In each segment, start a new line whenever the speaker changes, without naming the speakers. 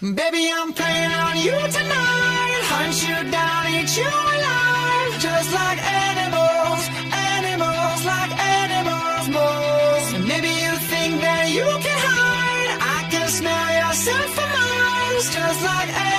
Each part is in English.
Baby, I'm playing on you tonight. Hunt you down, eat you alive. Just like animals, animals, like animals, moles. Maybe you think that you can hide. I can smell yourself for miles. Just like animals.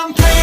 I'm